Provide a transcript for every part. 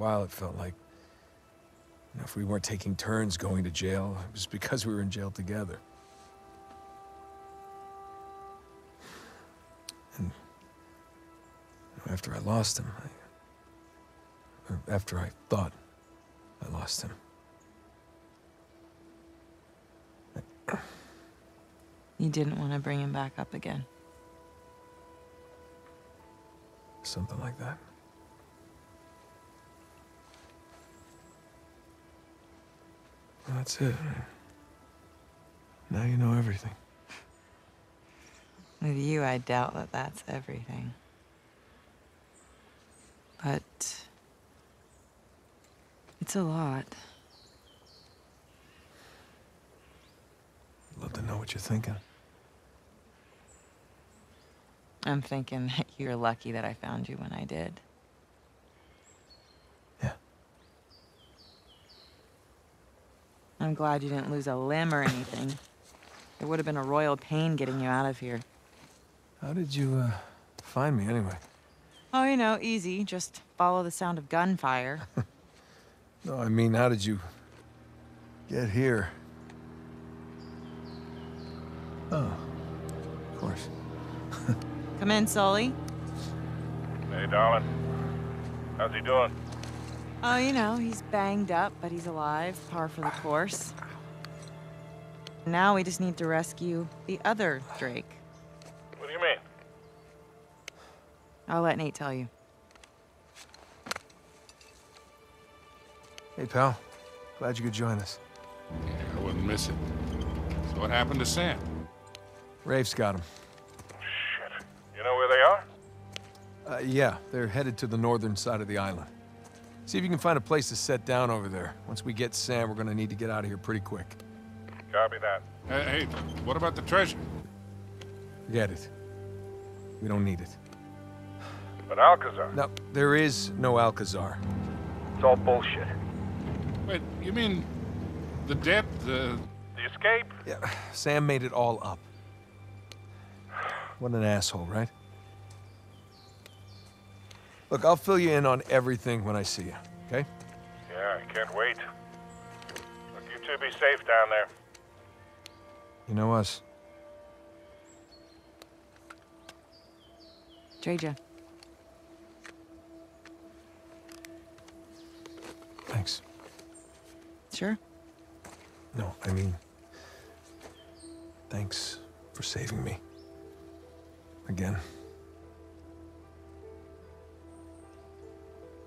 while, it felt like you know, if we weren't taking turns going to jail, it was because we were in jail together. And after I lost him, I, or after I thought I lost him, You didn't want to bring him back up again. something like that. That's it. Now you know everything. With you, I doubt that that's everything. But it's a lot. Love to know what you're thinking. I'm thinking that you're lucky that I found you when I did. I'm glad you didn't lose a limb or anything. It would have been a royal pain getting you out of here. How did you, uh, find me anyway? Oh, you know, easy. Just follow the sound of gunfire. No, I mean, how did you get here? Oh, of course. Come in, Sully. Hey, darling. How's he doing? Oh, you know, he's banged up, but he's alive. Par for the course. Now we just need to rescue the other Drake. What do you mean? I'll let Nate tell you. Hey, pal. Glad you could join us. Yeah, I wouldn't miss it. So what happened to Sam? Rafe's got him. Shit. You know where they are? Uh, yeah, they're headed to the northern side of the island. See if you can find a place to set down over there. Once we get Sam, we're gonna need to get out of here pretty quick. Copy that. Hey, hey, what about the treasure? Forget it. We don't need it. But Alcazar, No, there is no Alcazar. it's all bullshit. Wait, you mean the debt, the... The escape? Yeah, Sam made it all up. What an asshole, right? Look, I'll fill you in on everything when I see you, okay? Yeah, I can't wait. Look, you two be safe down there. You know us. Treja. Thanks. Sure. No, I mean, thanks for saving me. Again.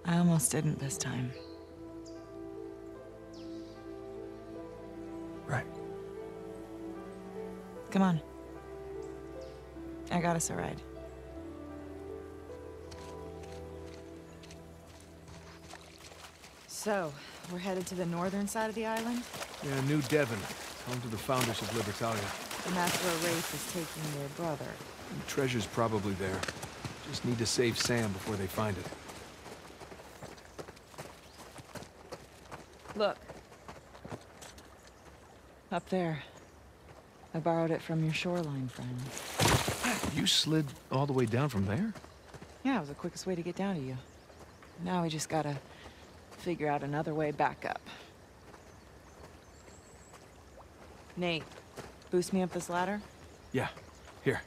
I almost didn't this time. Right. Come on. I got us a ride. So, we're headed to the northern side of the island, Yeah, New Devon, home to the founders of Libertalia. and that's where Rafe is taking their brother. The treasure's probably there. Just need to save Sam before they find it. Look. Up there. I borrowed it from your shoreline friend. You slid all the way down from there? Yeah, it was the quickest way to get down to you. Now we just gotta figure out another way back up. Nate, boost me up this ladder. Yeah. Here.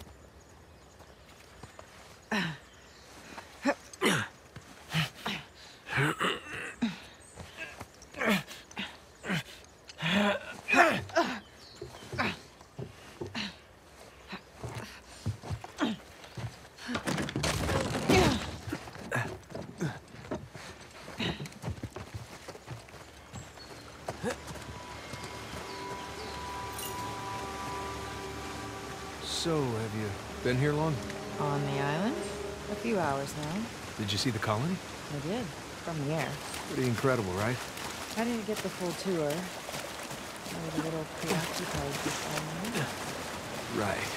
So, have you been here long? On the island? A few hours now. Did you see the colony? I did. From the air. Pretty incredible, right? I didn't get the full tour. I was a little preoccupied this morning. Right.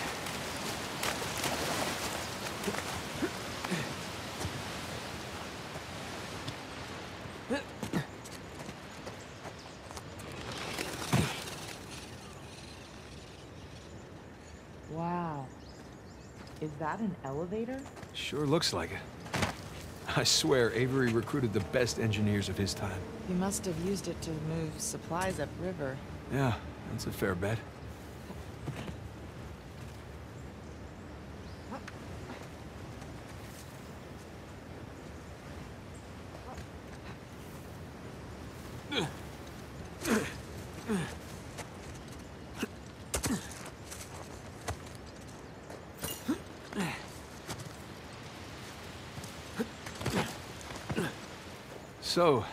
Wow. Is that an elevator? Sure looks like it. I swear, Avery recruited the best engineers of his time. He must have used it to move supplies upriver. Yeah, that's a fair bet. So,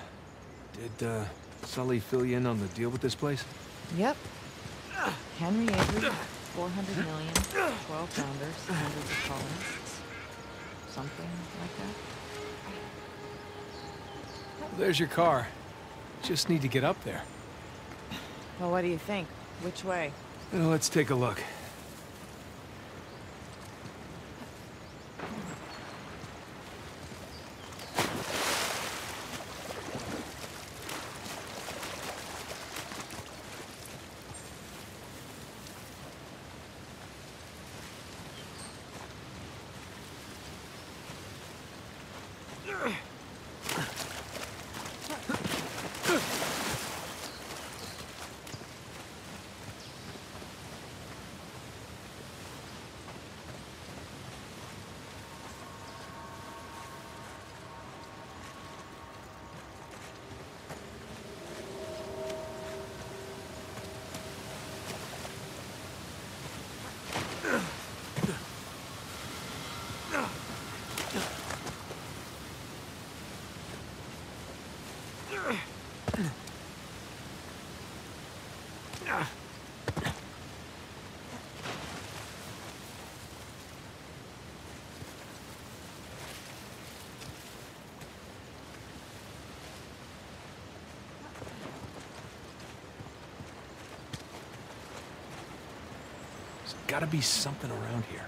did uh, Sully fill you in on the deal with this place? Yep. Henry Avery, 400 million, 12 founders, hundreds of colonists. Something like that. There's your car. Just need to get up there. Well, what do you think? Which way? Well, let's take a look. There's gotta be something around here.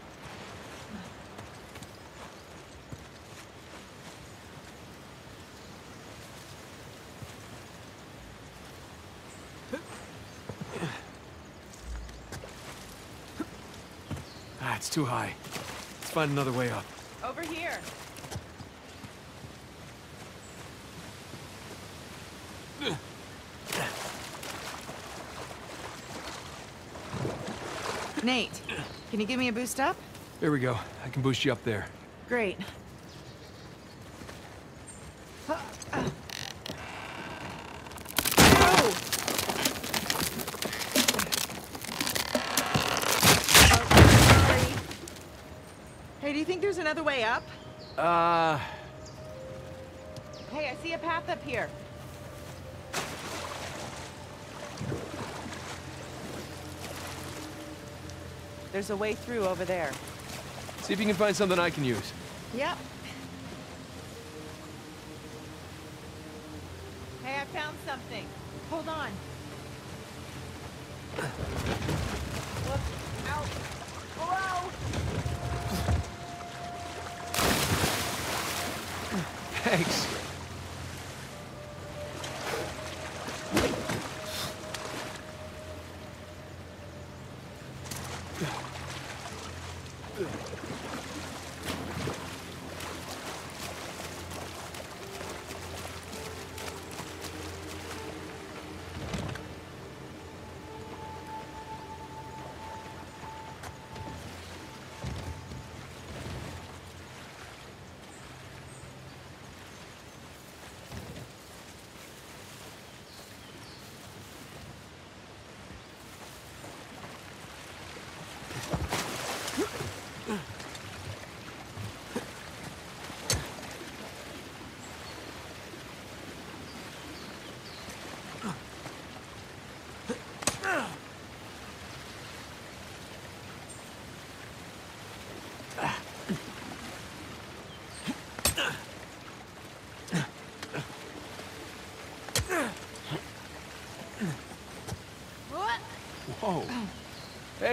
Ah, it's too high. Let's find another way up. Over here. Nate, can you give me a boost up? There we go. I can boost you up there. Great. Hey, do you think there's another way up? Uh, Hey, I see a path up here. There's a way through over there. see if you can find something I can use. Yep.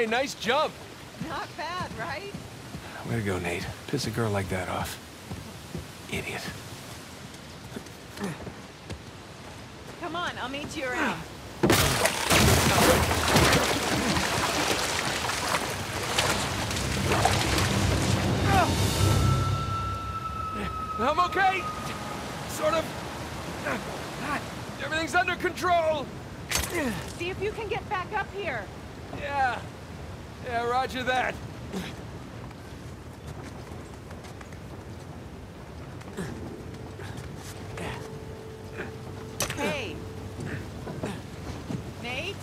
Hey, nice jump. Not bad, right? Way to go, Nate. Piss a girl like that off. Idiot. Come on, I'll meet you around. I'm okay. Sort of. Everything's under control. See if you can get back up here. Yeah. Yeah, roger that. Hey. Nate,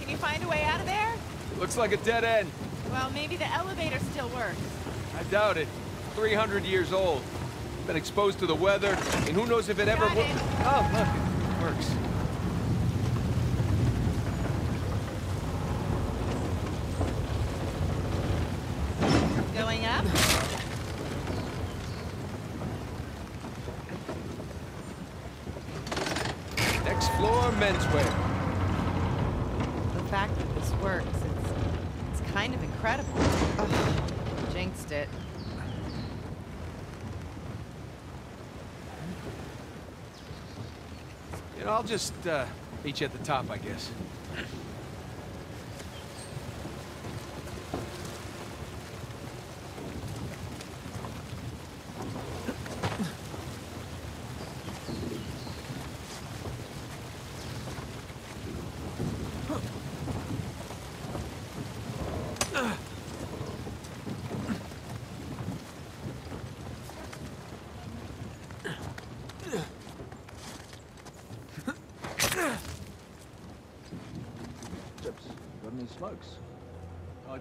can you find a way out of there? Looks like a dead end. Well, maybe the elevator still works. I doubt it. 300 years old. Been exposed to the weather, and who knows if it ever Got wo- it. Oh, look, it works. Going up? Next floor, menswear. The fact that this works, it's, it's kind of incredible. Ugh, jinxed it. You know, I'll just uh, meet you at the top, I guess.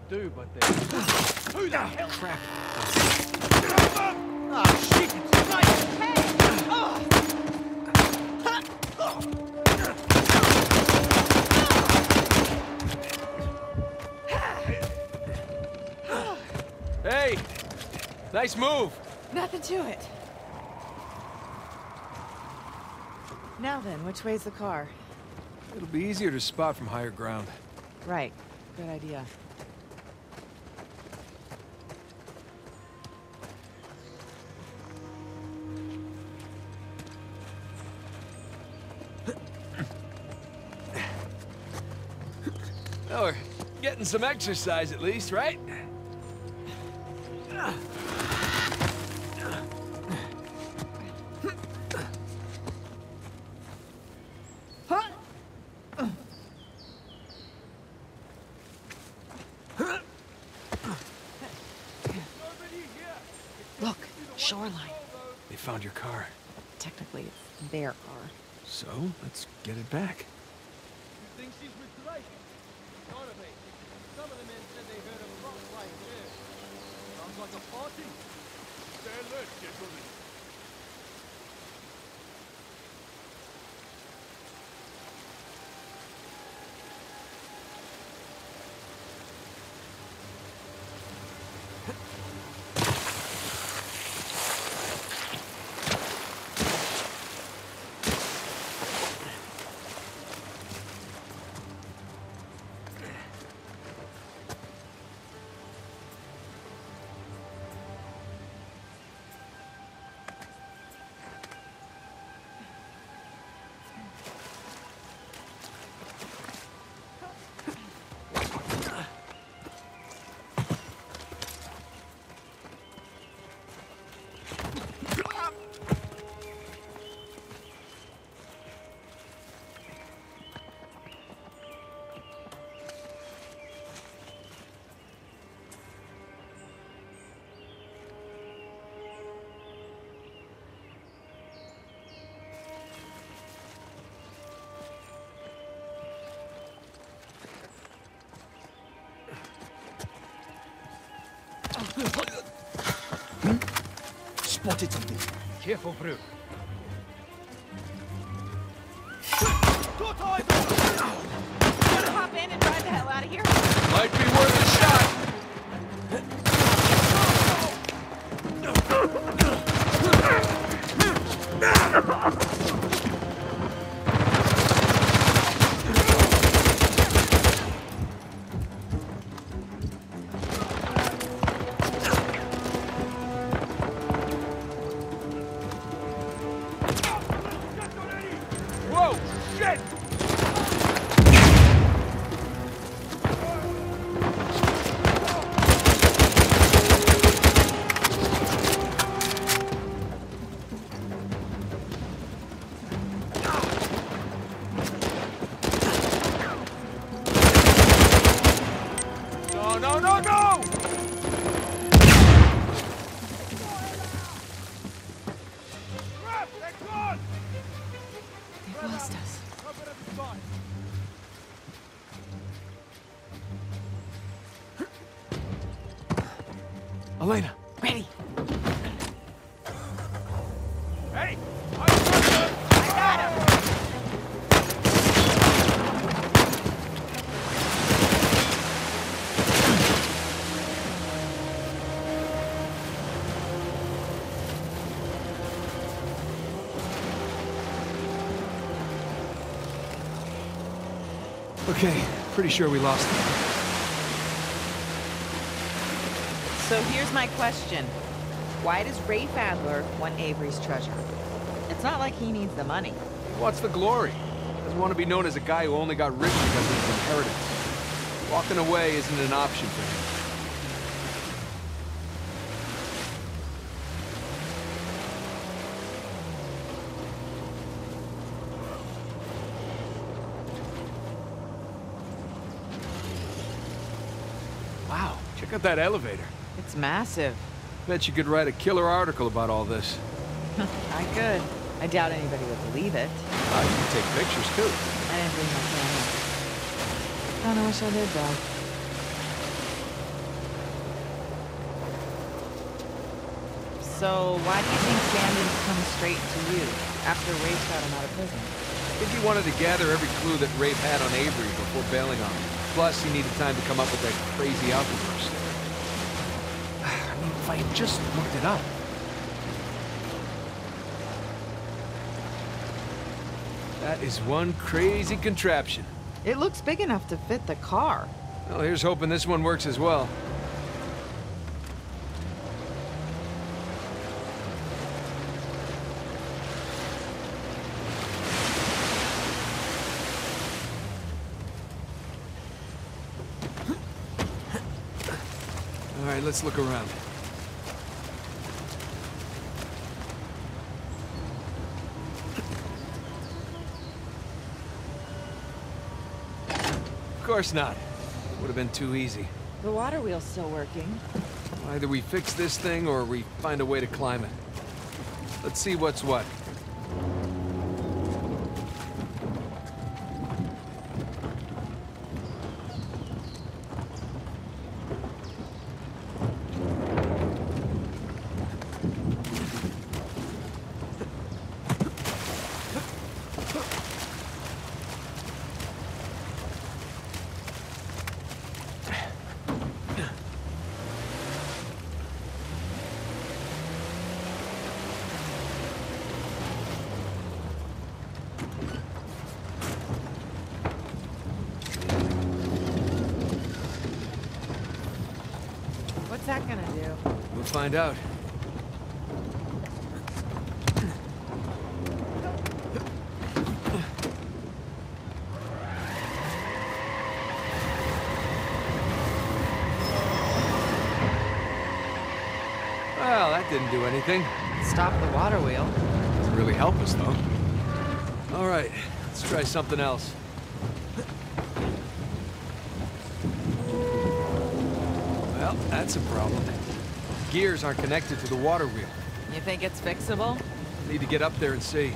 Do, but they Who the hell? Crap. Ah, shit! It's right. Hey! Oh! Hey! Nice move! Nothing to it. Now then, which way's the car? It'll be easier to spot from higher ground. Right. Good idea. Some exercise at least, right? Look, shoreline. They found your car. Technically, it's their car. So, let's get it back. Spotted something. Careful, Brew. Wanna hop in and drive the hell out of here? Might be worth a pretty sure we lost them. So here's my question. Why does Rafe Adler want Avery's treasure? It's not like he needs the money. What's the glory? Doesn't want to be known as a guy who only got rich because of his inheritance. Walking away isn't an option for him. Check out that elevator. It's massive. Bet you could write a killer article about all this. I could. I doubt anybody would believe it. Ah, you can take pictures too. I didn't bring my camera. Kinda wish I did, though. So, why do you think didn't come straight to you after Rafe got him out of prison? I think he wanted to gather every clue that Rafe had on Avery before bailing on him. Plus, he needed time to come up with that crazy mean, if I had just looked it up. That is one crazy contraption. It looks big enough to fit the car. Well, here's hoping this one works as well. All right, let's look around. Of course not. Would have been too easy. The water wheel's still working. Either we fix this thing or we find a way to climb it. Let's see what's what. What's that gonna do? We'll find out. Well, that didn't do anything. Stop the water wheel. Doesn't really help us, though. All right, let's try something else. Well, that's a problem. Gears aren't connected to the water wheel. You think it's fixable? Need to get up there and see.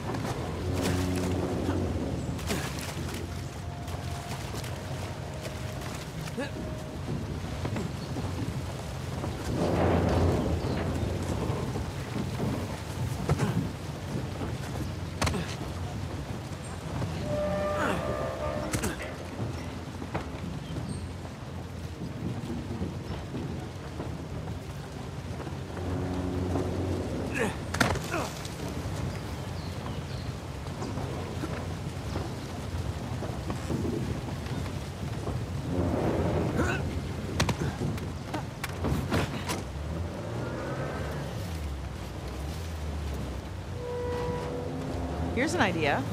Idea.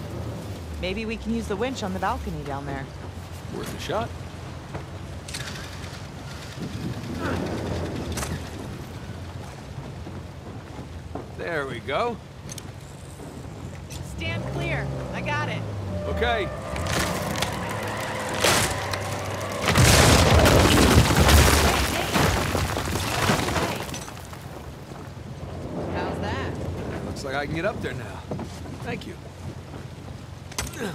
Maybe we can use the winch on the balcony down there. Worth a shot. There we go. Stand clear. I got it. Okay. How's that? Looks like I can get up there now. Thank you. Okay.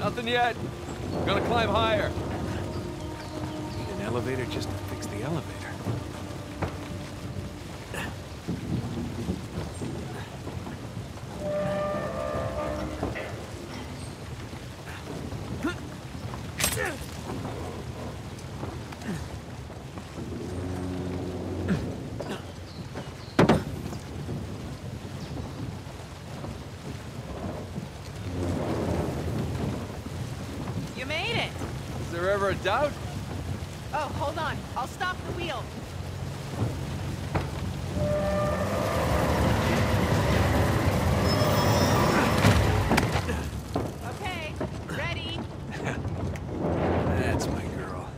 Nothing yet. Gonna climb higher. Need an elevator just to fix the elevator. Doubt? Oh, hold on. I'll stop the wheel. Okay, ready. That's my girl.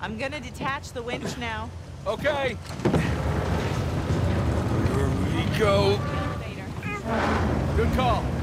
I'm gonna detach the winch now. Okay. Here we go. Good call.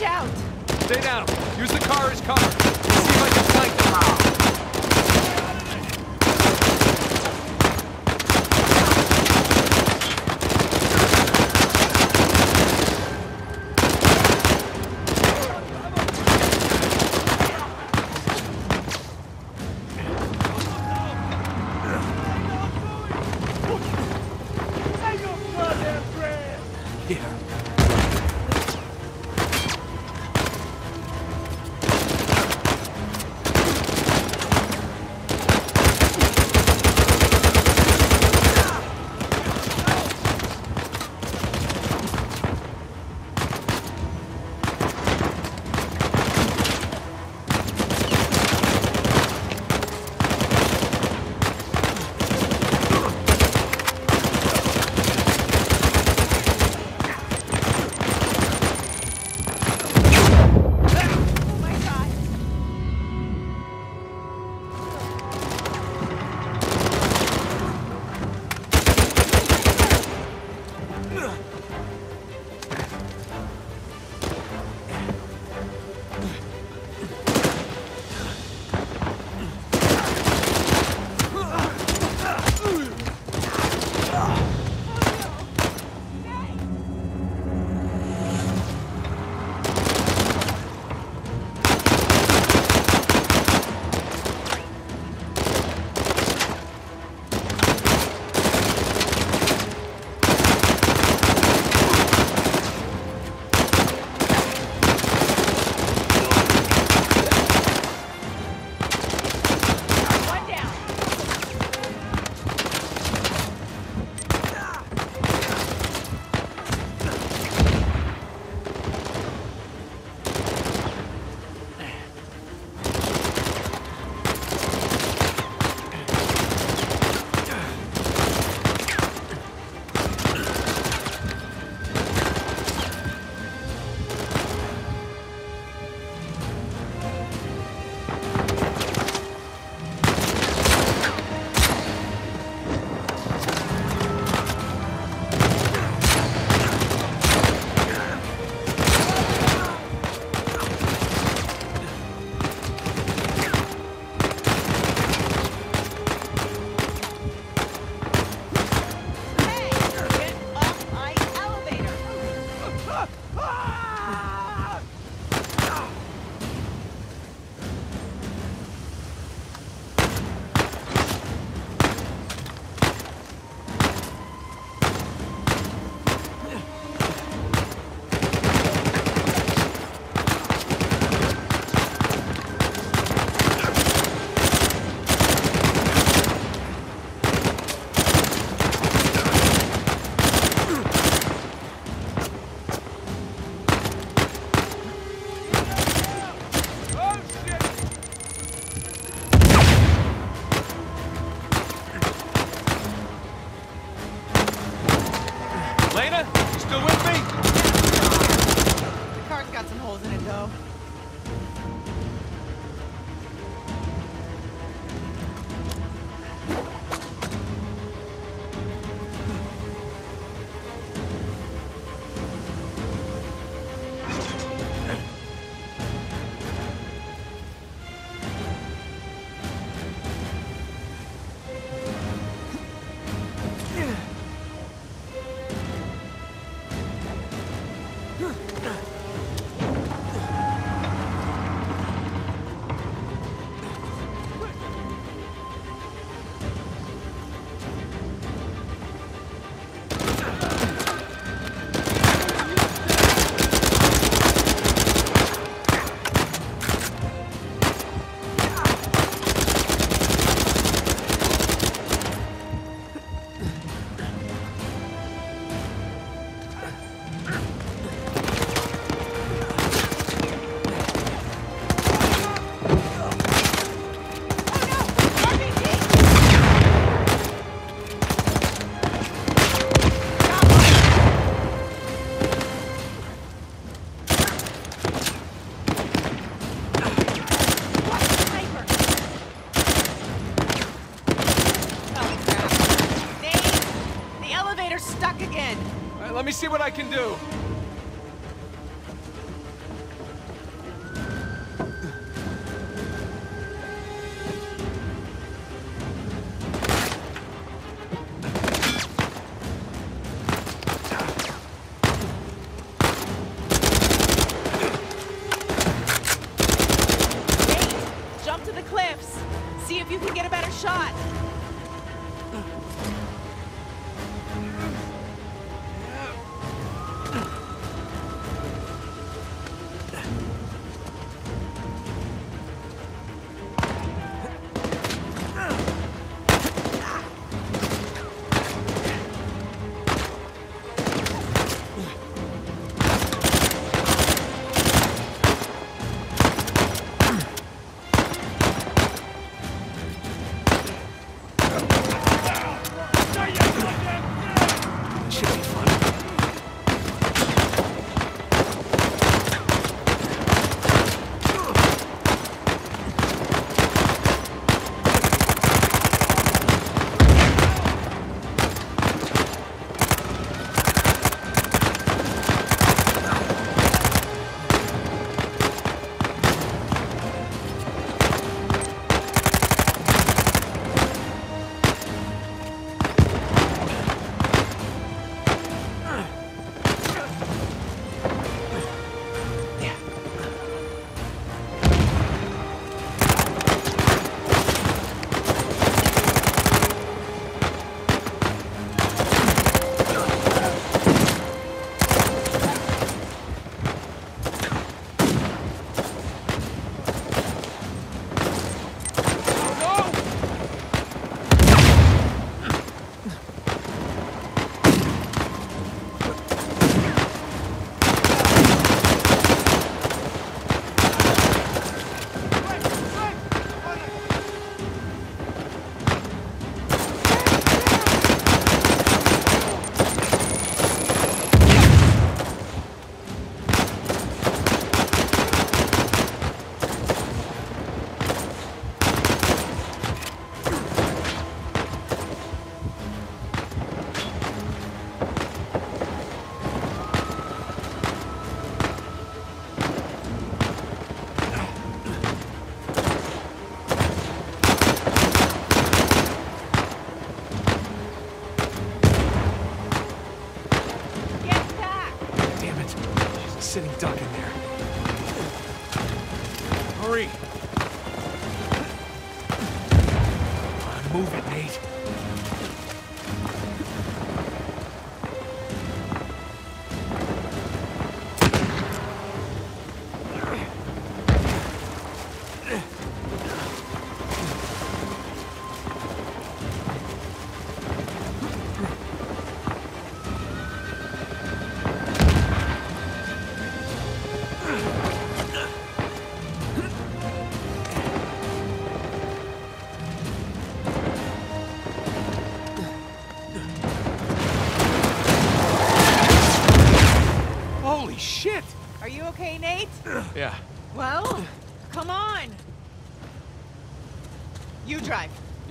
Watch out! Stay down. Use the car as cover. See if I can flank them.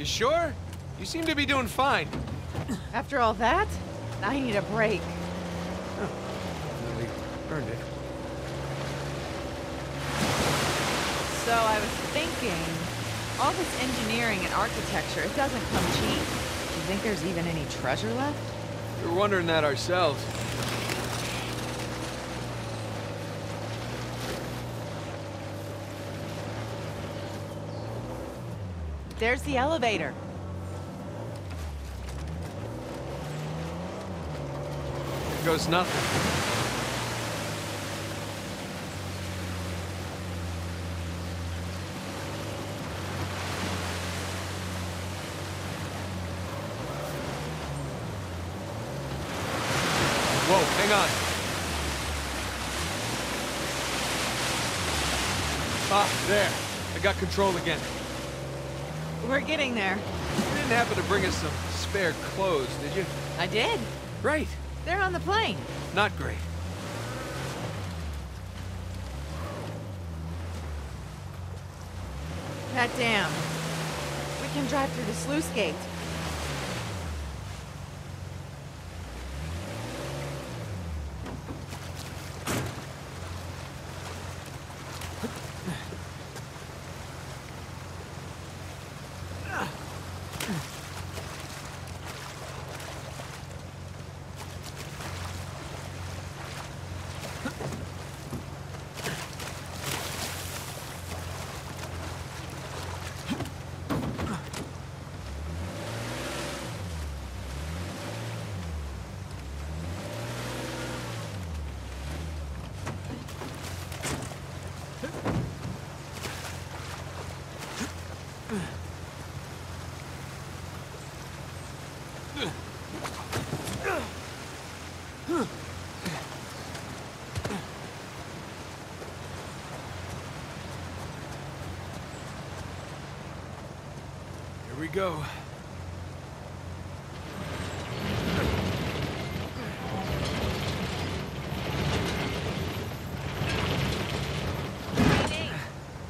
Sure? You seem to be doing fine. After all that, I need a break. Really earned it. So I was thinking, all this engineering and architecture, it doesn't come cheap. Do you think there's even any treasure left? We're wondering that ourselves. There's the elevator. Here goes nothing. Whoa, hang on. Ah, there. I got control again. We're getting there. You didn't happen to bring us some spare clothes, did you? I did. Great. They're on the plane. Not great. That dam. We can drive through the sluice gate. Go.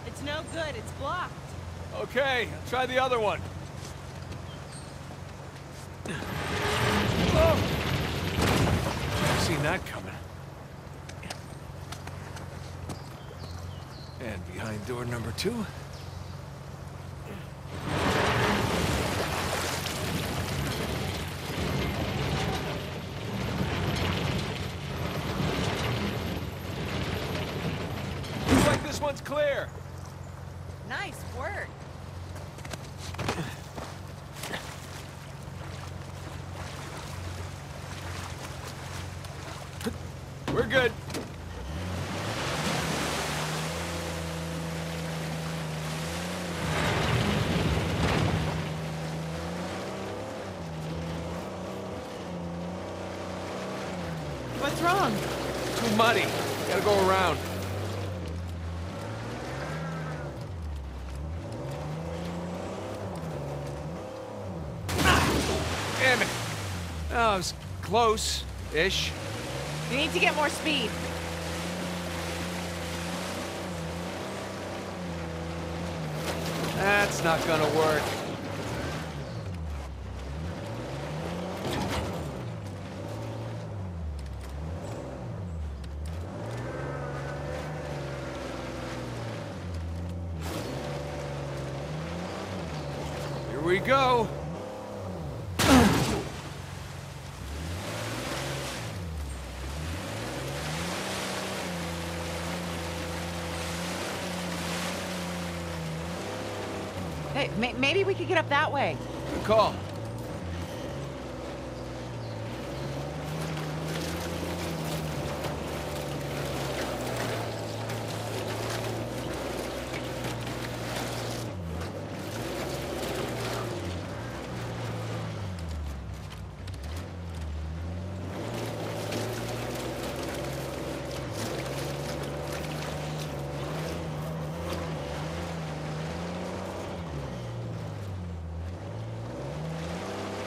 It's no good. It's blocked. Okay, try the other one. Oh! Seen that coming. And behind door number two. Looks like this one's clear. Nice work. We're good. What's wrong? Too muddy. Gotta go around. Damn it. Oh, was close-ish. You need to get more speed. That's not gonna work. Here we go. Hey, may maybe we get up that way. Good call.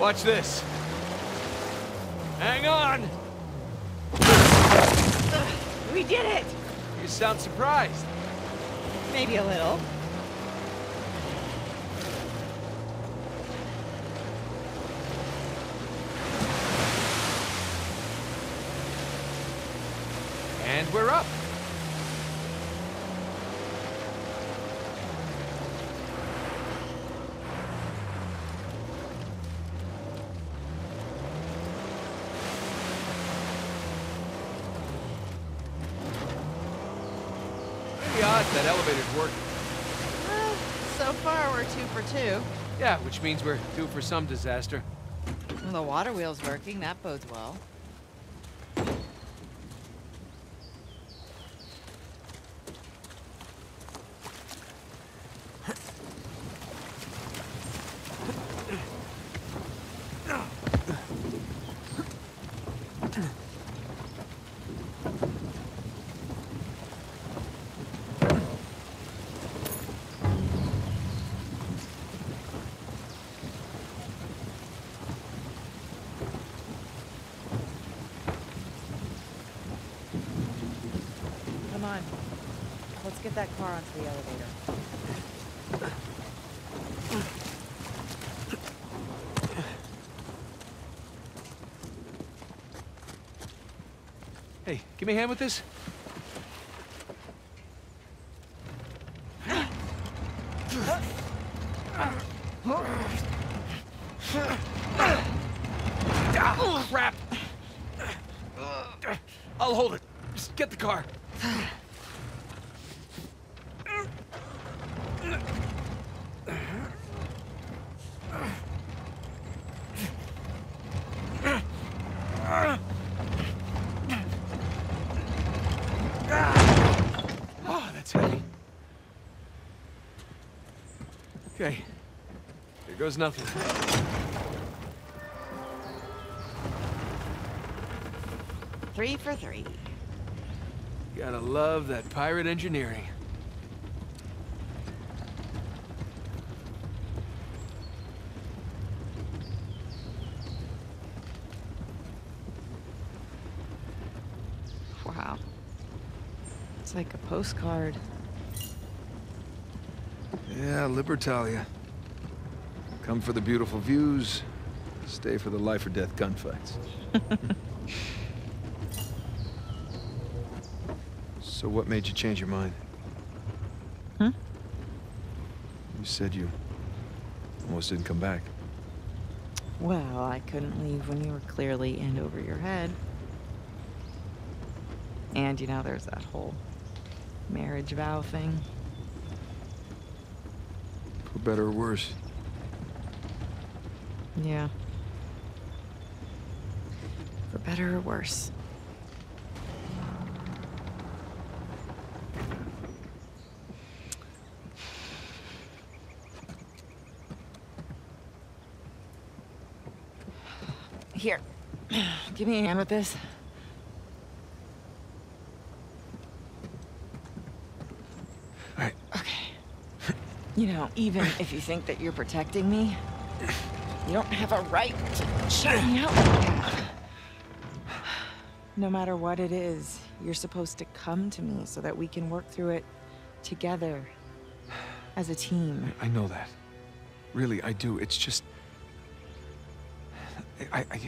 Watch this. Hang on. We did it! You sound surprised. Maybe a little. And we're up. Pretty odd that elevator's working. Well, so far we're two for two. Yeah, which means we're due for some disaster. Well, the water wheel's working. That bodes well. Come on. Let's get that car onto the elevator. Hey, give me hand with this. Ah, crap! I'll hold it. Just get the car. Oh, that's heavy. Okay. Goes nothing. Three for three. Gotta love that pirate engineering. Wow. It's like a postcard. Yeah, Libertalia. Come for the beautiful views, stay for the life or death gunfights. so what made you change your mind? Huh? You said you almost didn't come back. Well, I couldn't leave when you were clearly in over your head. And you know, there's that whole marriage vow thing. For better or worse. Yeah. For better or worse. Here. Give me a hand with this. All right. Okay. You know, even if you think that you're protecting me, you don't have a right to shut me out like that. No matter what it is, you're supposed to come to me so that we can work through it together as a team. I know that. Really, I do. It's just... I... I...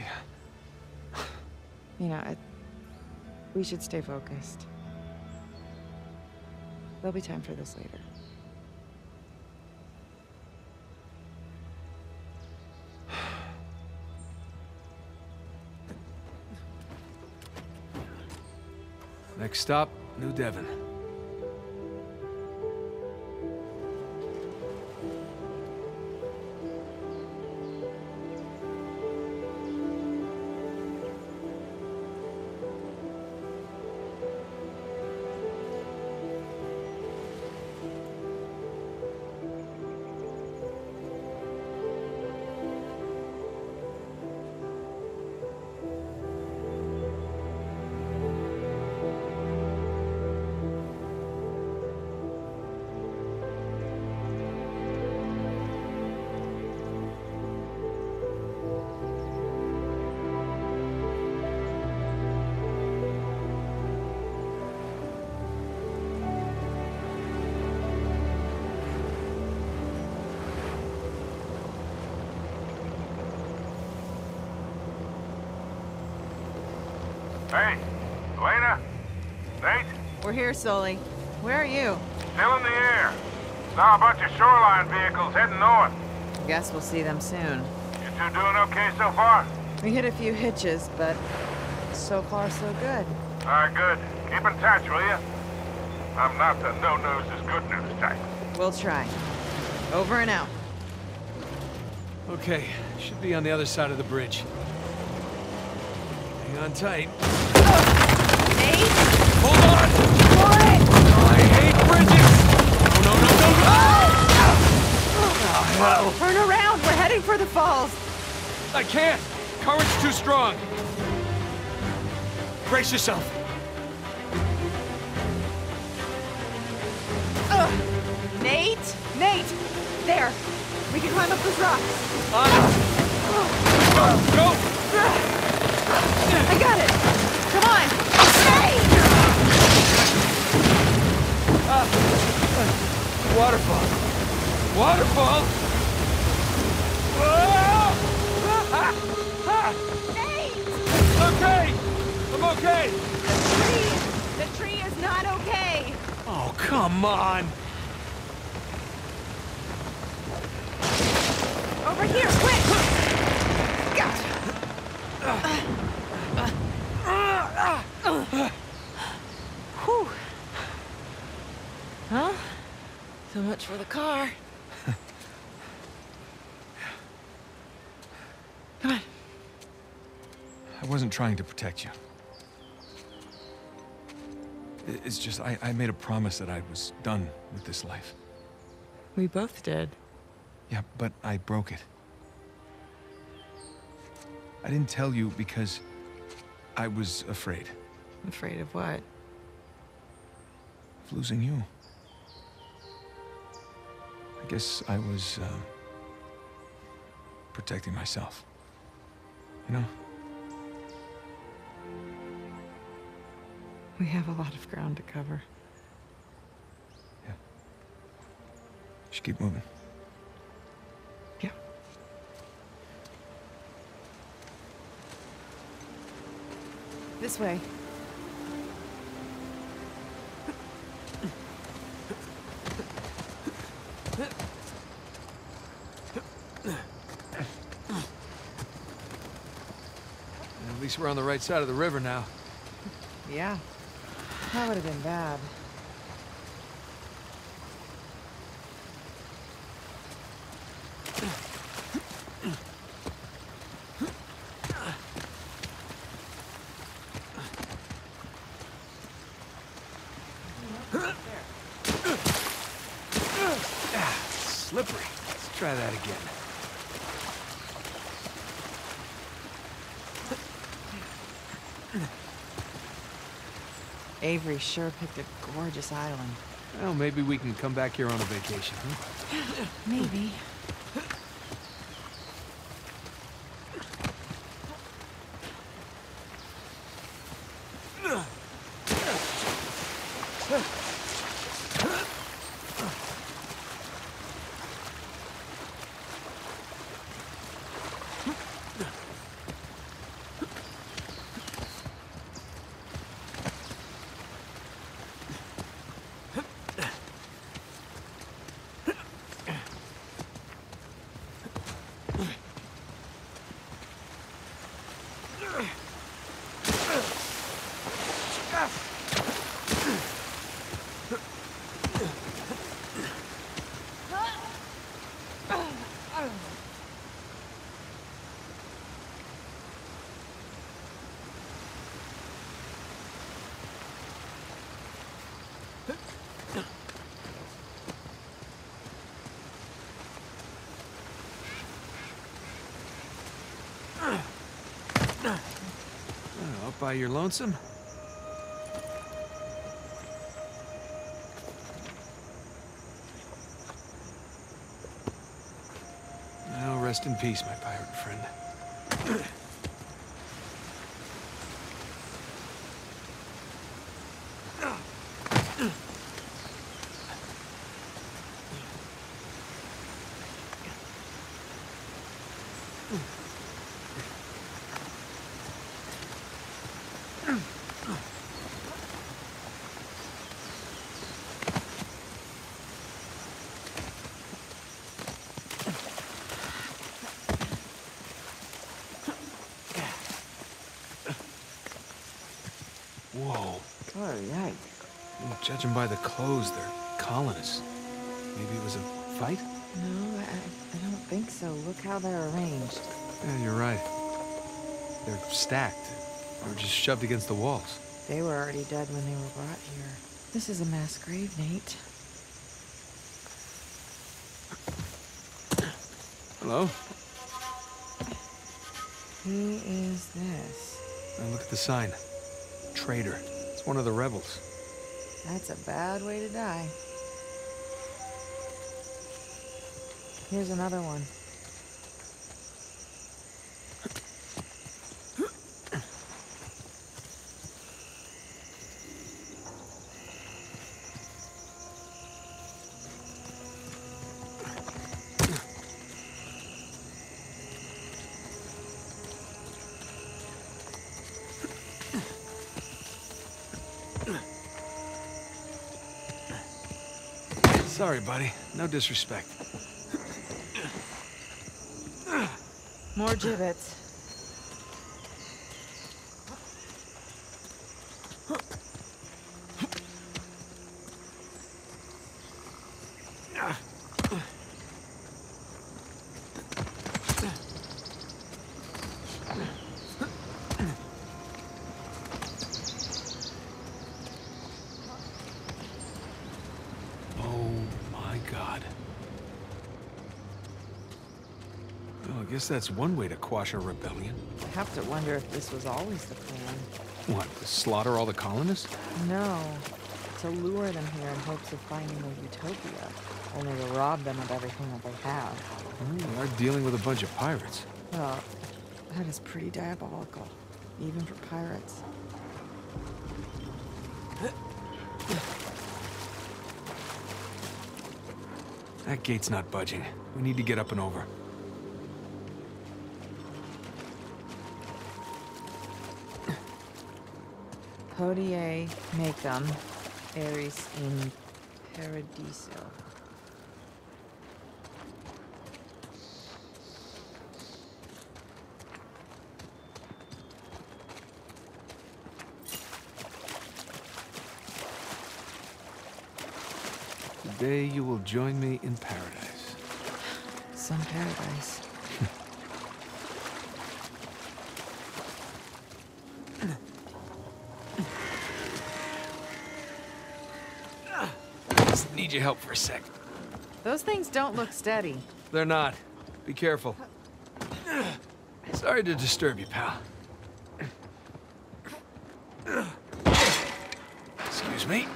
You know, it, we should stay focused. There'll be time for this later. Next stop, New Devon. We're here, Sully. Where are you? Still in the air. Saw a bunch of shoreline vehicles heading north. Guess we'll see them soon. You two doing okay so far? We hit a few hitches, but so far so good. All right, good. Keep in touch, will you? I'm not the no news is good news type. We'll try. Over and out. Okay, should be on the other side of the bridge. Hang on tight. Nate! Hold on! No! Turn around! We're heading for the falls! I can't! Current's too strong! Brace yourself! Nate! Nate! There! We can climb up those rocks! Ah. On it! Go! I got it! Come on! Waterfall! Waterfall! Nate! Okay! I'm okay! The Tree! The tree is not okay! Oh, come on! Over here, quick! Gotcha. Whew. Well, so much for the car. Come on. I wasn't trying to protect you. It's just, I, I made a promise that I was done with this life. We both did. Yeah, but I broke it. I didn't tell you because I was afraid Afraid of what? of losing you. I guess I was uh, protecting myself. You know? We have a lot of ground to cover. Yeah. Should keep moving. Yeah. This way. At least we're on the right side of the river now. Yeah. That would have been bad. Slippery. Let's try that again. Avery sure picked a gorgeous island. Well, maybe we can come back here on a vacation, huh? Maybe. Oh, up by your lonesome? Now rest in peace, my pirate friend. Oh, yikes. Judging by the clothes, they're colonists. Maybe it was a fight? No, I, I don't think so. Look how they're arranged. Yeah, you're right. They're stacked. Or just shoved against the walls. They were already dead when they were brought here. This is a mass grave, Nate. Hello? Who is this? Now look at the sign. Traitor. It's one of the rebels. That's a bad way to die. Here's another one. Sorry, buddy. No disrespect. More gibbets. Oh my god. Well, I guess that's one way to quash a rebellion. I have to wonder if this was always the plan. What, to slaughter all the colonists? No. To lure them here in hopes of finding a utopia. Only to rob them of everything that they have. Hmm, we are dealing with a bunch of pirates. Well, that is pretty diabolical. Even for pirates. That gate's not budging. We need to get up and over. Hodie Mecum, Eris in Paradiso. Today you will join me in paradise. Some paradise. Just need your help for a sec. Those things don't look steady. They're not. Be careful. Sorry to disturb you, pal. Excuse me.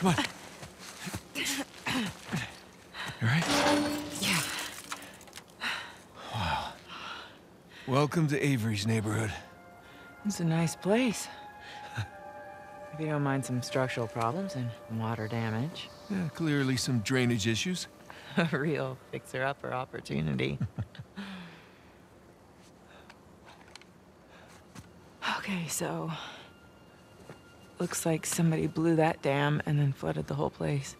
Come on. You all right? Yeah. Welcome to Avery's neighborhood. It's a nice place. if you don't mind some structural problems and water damage. Yeah, clearly some drainage issues. A real fixer-upper opportunity. okay, so... Looks like somebody blew that dam and then flooded the whole place.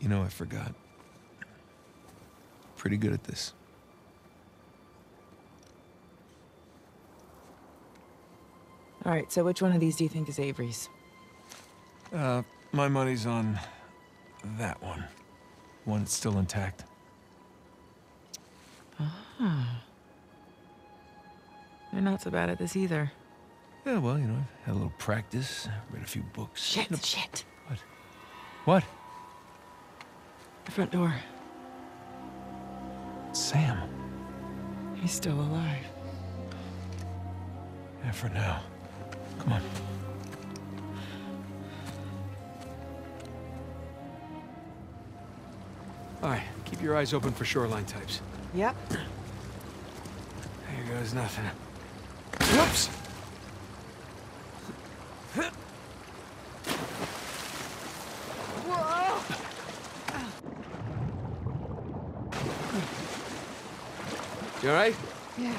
You know, I forgot. Pretty good at this. All right, so which one of these do you think is Avery's? Uh, my money's on that one. One that's still intact. You're not so bad at this either. Yeah, well, you know, I've had a little practice, read a few books. Shit, shit. What? The front door. Sam. He's still alive. Yeah, for now. Come on. All right, keep your eyes open for shoreline types. Yep. There goes nothing. Whoops! You all right? Yeah.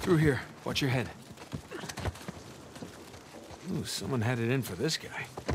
Through here. Watch your head. Ooh, someone had it in for this guy.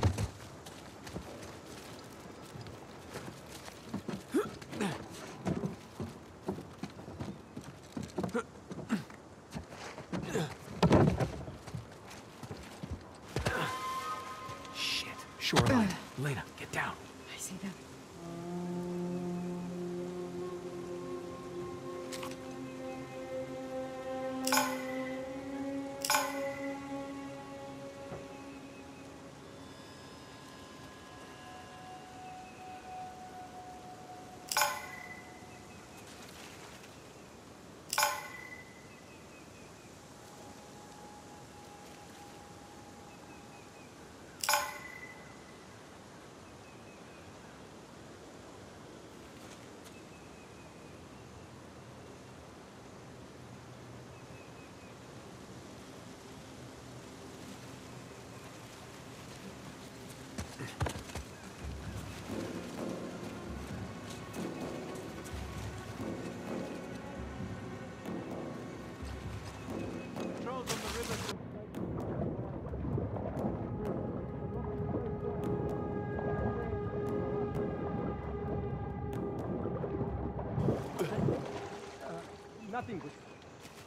Nothing.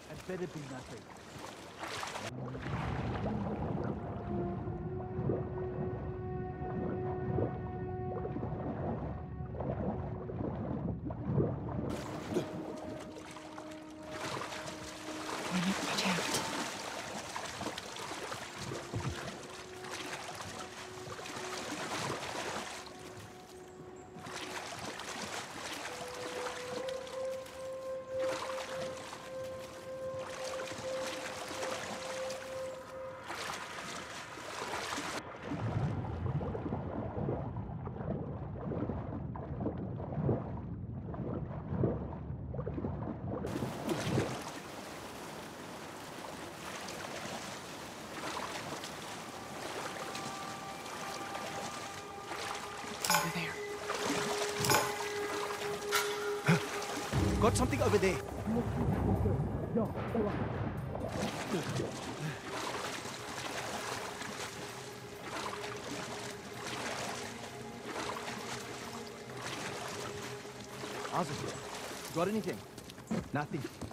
Had better be nothing. Got something over there. Got anything? Nothing.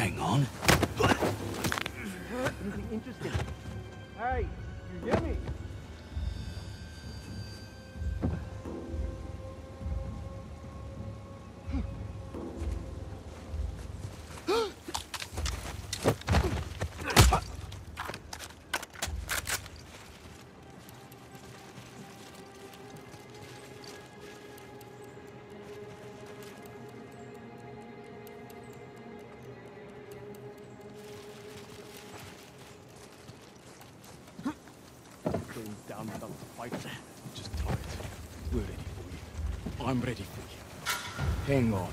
Hang on. Anything interesting? Hey, you hear me? I'm ready for you. Hang on.